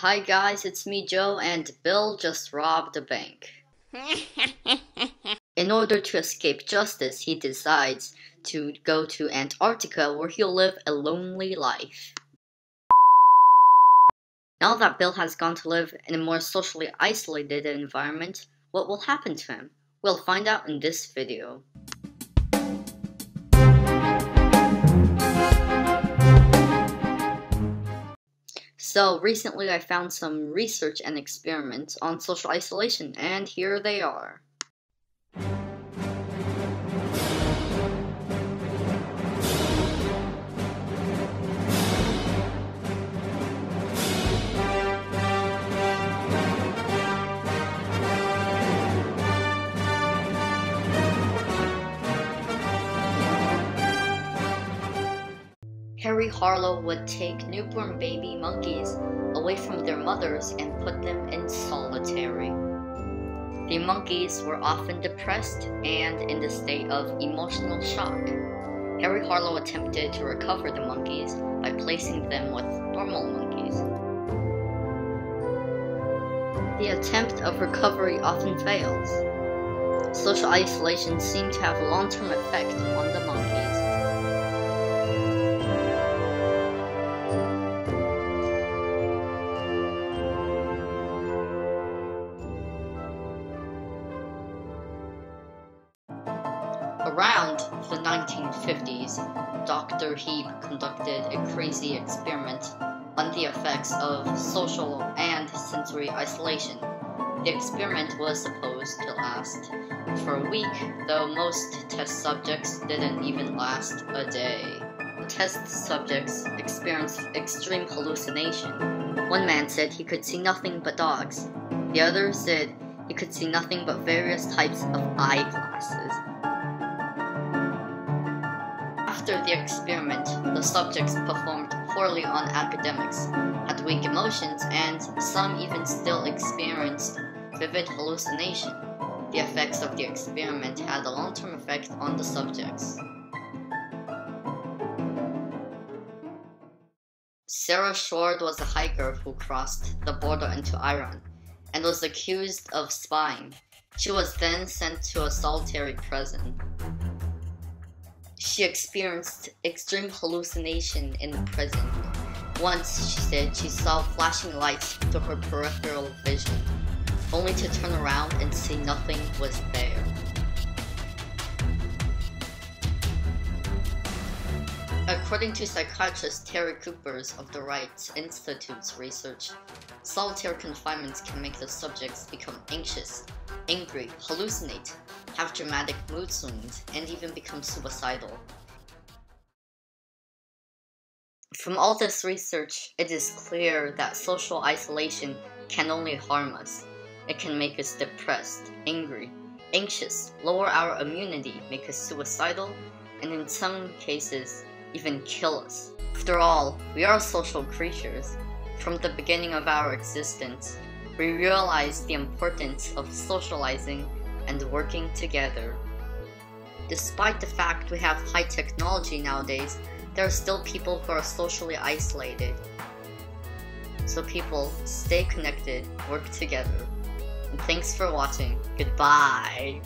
Hi guys, it's me Joe and Bill just robbed a bank. In order to escape justice, he decides to go to Antarctica where he'll live a lonely life. Now that Bill has gone to live in a more socially isolated environment, what will happen to him? We'll find out in this video. So recently I found some research and experiments on social isolation, and here they are. Harry Harlow would take newborn baby monkeys away from their mothers and put them in solitary. The monkeys were often depressed and in the state of emotional shock. Harry Harlow attempted to recover the monkeys by placing them with normal monkeys. The attempt of recovery often fails. Social isolation seemed to have a long-term effect on the monkeys. Around the 1950s, Dr. Hebb conducted a crazy experiment on the effects of social and sensory isolation. The experiment was supposed to last for a week, though most test subjects didn't even last a day. Test subjects experienced extreme hallucination. One man said he could see nothing but dogs. The other said he could see nothing but various types of eyeglasses. After the experiment, the subjects performed poorly on academics, had weak emotions, and some even still experienced vivid hallucination. The effects of the experiment had a long-term effect on the subjects. Sarah Shourd was a hiker who crossed the border into Iran and was accused of spying. She was then sent to a solitary prison. She experienced extreme hallucination in the prison. Once, she said, she saw flashing lights through her peripheral vision, only to turn around and see nothing was there. According to psychiatrist Terry Kupers of the Rights Institute's research, solitary confinement can make the subjects become anxious, angry, hallucinate, have dramatic mood swings, and even become suicidal. From all this research, it is clear that social isolation can only harm us. It can make us depressed, angry, anxious, lower our immunity, make us suicidal, and in some cases, even kill us. After all, we are social creatures. From the beginning of our existence, we realize the importance of socializing and working together. Despite the fact we have high technology nowadays, there are still people who are socially isolated. So people, stay connected, work together. And thanks for watching. Goodbye!